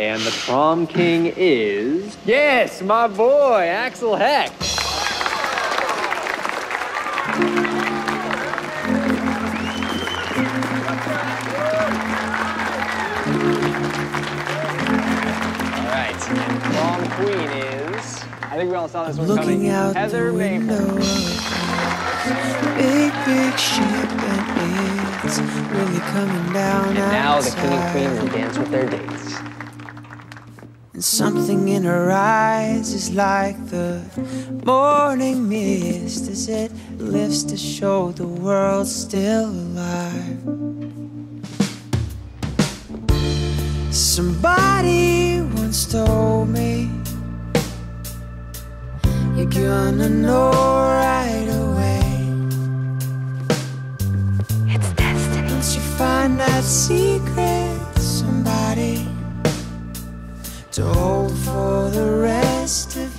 And the prom king is. Yes, my boy, Axl Heck. All right, and prom queen is. I think we all saw this one Looking coming. out Heather the window Maple. Big, big ship and it's really coming down And now the king and queen will dance with their dates. And something in her eyes is like the morning mist as it lifts to show the world's still alive. Somebody once told me you're gonna know right away. It's destiny. Once you find that secret, hold for the rest of